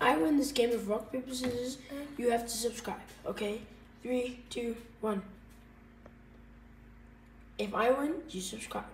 I win this game of rock, paper, scissors, you have to subscribe, okay? Three, two, one. If I win, you subscribe.